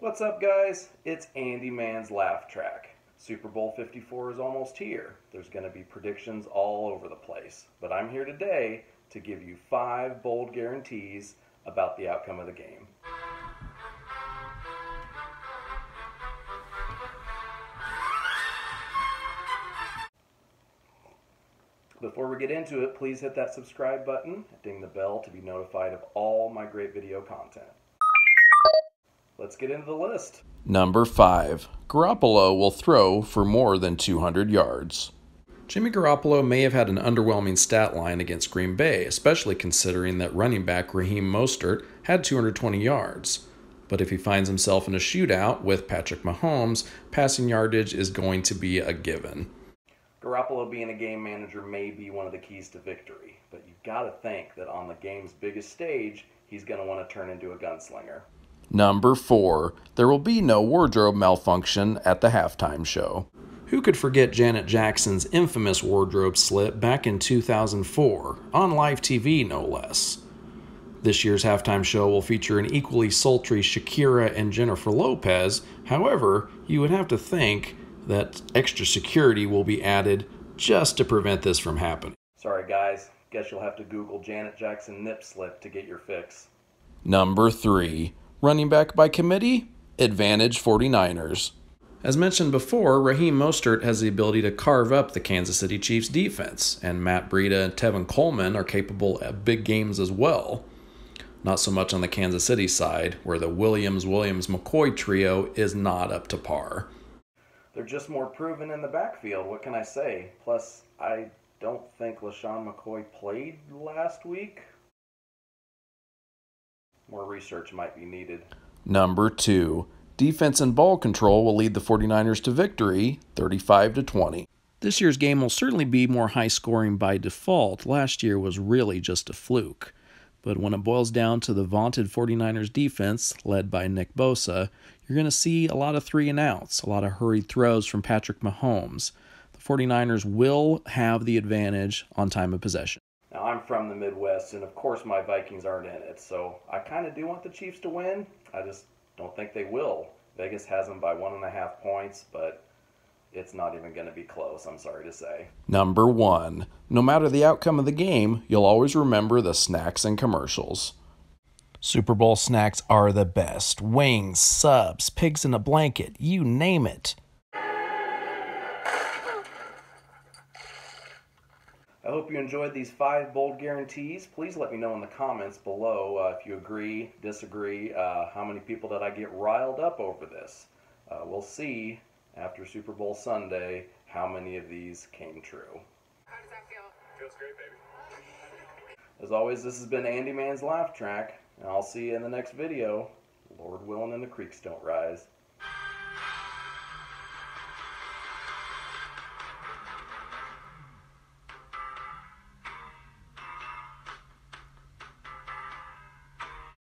What's up, guys? It's Andyman's Laugh Track. Super Bowl 54 is almost here. There's going to be predictions all over the place. But I'm here today to give you five bold guarantees about the outcome of the game. Before we get into it, please hit that subscribe button, ding the bell to be notified of all my great video content. Let's get into the list. Number 5. Garoppolo will throw for more than 200 yards. Jimmy Garoppolo may have had an underwhelming stat line against Green Bay, especially considering that running back Raheem Mostert had 220 yards. But if he finds himself in a shootout with Patrick Mahomes, passing yardage is going to be a given. Garoppolo being a game manager may be one of the keys to victory, but you've got to think that on the game's biggest stage, he's going to want to turn into a gunslinger. Number 4. There will be no wardrobe malfunction at the halftime show. Who could forget Janet Jackson's infamous wardrobe slip back in 2004, on live TV no less? This year's halftime show will feature an equally sultry Shakira and Jennifer Lopez. However, you would have to think that extra security will be added just to prevent this from happening. Sorry, guys. Guess you'll have to Google Janet Jackson nip slip to get your fix. Number 3. Running back by committee? Advantage 49ers. As mentioned before, Raheem Mostert has the ability to carve up the Kansas City Chiefs defense, and Matt Breida and Tevin Coleman are capable at big games as well. Not so much on the Kansas City side, where the Williams Williams McCoy trio is not up to par. They're just more proven in the backfield. What can I say? Plus, I don't think LeSean McCoy played last week. More research might be needed. Number 2. Defense and ball control will lead the 49ers to victory 35 to 20. This year's game will certainly be more high scoring by default. Last year was really just a fluke. But when it boils down to the vaunted 49ers defense, led by Nick Bosa, you're going to see a lot of three and outs, a lot of hurried throws from Patrick Mahomes. The 49ers will have the advantage on time of possession. Now, I'm from the Midwest, and of course, my Vikings aren't in it, so I kind of do want the Chiefs to win. I just don't think they will. Vegas has them by one and a half points, but it's not even going to be close, I'm sorry to say. Number one, no matter the outcome of the game, you'll always remember the snacks and commercials. Super Bowl snacks are the best wings, subs, pigs in a blanket, you name it. I hope you enjoyed these five bold guarantees. Please let me know in the comments below uh, if you agree, disagree, uh, how many people did I get riled up over this. Uh, we'll see after Super Bowl Sunday how many of these came true. How does that feel? Feels great, baby. As always, this has been Andyman's Laugh Track, and I'll see you in the next video. Lord willing and the creeks don't rise.